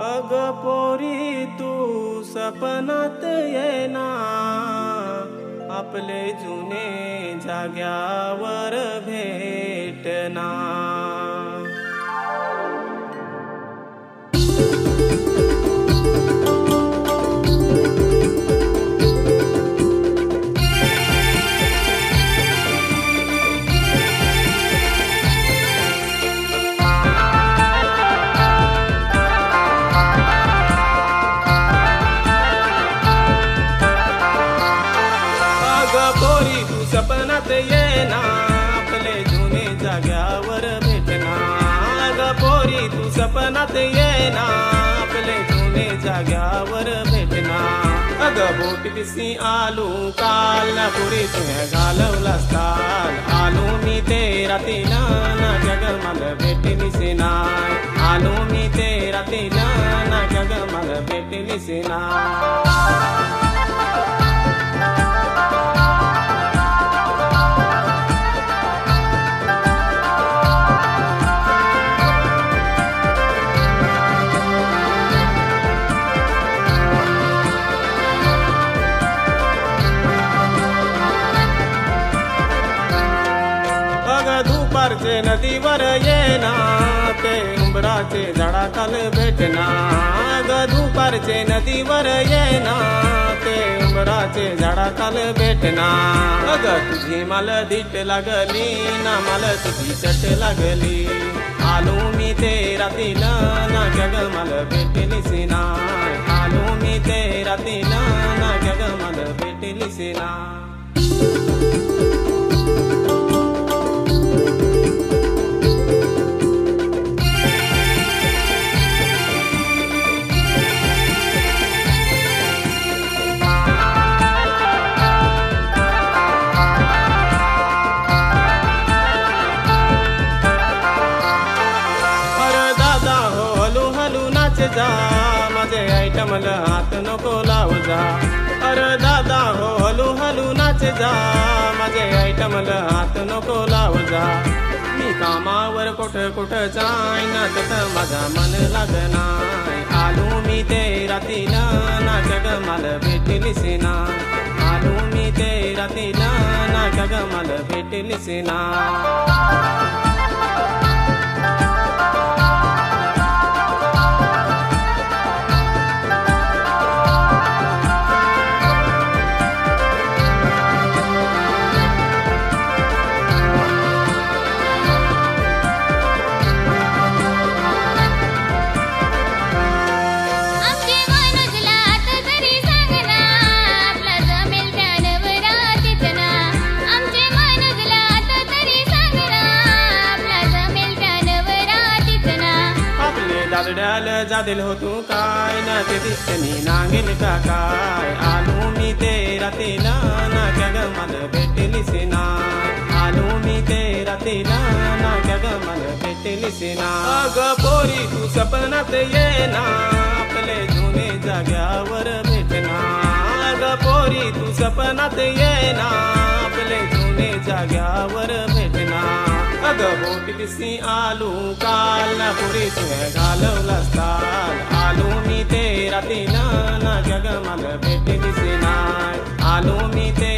अग पोरी तू सपनात येना. आपले जुने जाग्यावर भेटना. सपनात येना आपले जुने जाग्यावर भेटना. अग पोरी तू सपनात येना आपले जुने जाग्यावर भेटना. अग बोट दिसी आलू काल ना पुरी तुझ्या घालवलास काल आलू मी ते राती ना जग मला भेटलीस नाय आलो मी ते राती ना जग मला भेटलीस नाय दुपारचे नदीवर येना ते उंबराचे झाडाखाल भेटना. दुपारचे नदीवर येना ते उंबराचे झाडाखाल भेटना. अग तुझी मला दीट लागली ना मला तुझी चट लागली. आलो मी ते रातीला ना जग मला भेटलीस ना. आलो मी ते रातीला ना जग मला भेटलीस ना. नाच जा माझे आयटमला हात नको लाव जा. अरे दादा हो हलू हलू नाच जा माझे आयटमला हात नको लाव जा. मी कामावर कुठं कुठं जाय ना तिथं माझा मन लागना आलो मी ते रातीला ना जग मला भेटलीस ना. आलो मी ते रातीला ना जग मला भेटलीस ना. दादड्याल हो तू काय? ना ते दिसनी नांगेल का काय? आलो मी ते रातीला ना क्या ग मला भेटलीस ना? आलो मी ते रातीला ना क्या ग मला भेटलीस ना? अग पोरी तू सपनात ये ना आपले जुने जाग्यावर भेटना अग पोरी तू सपनात ये ना आपले जुने जाग्यावर भेटना अग बोट आलू काल ना पुरी तुझ्या घालवलास आलू मी ते रातीन ना जगमाल भेटी भेट दिसे नाय आलू मी ते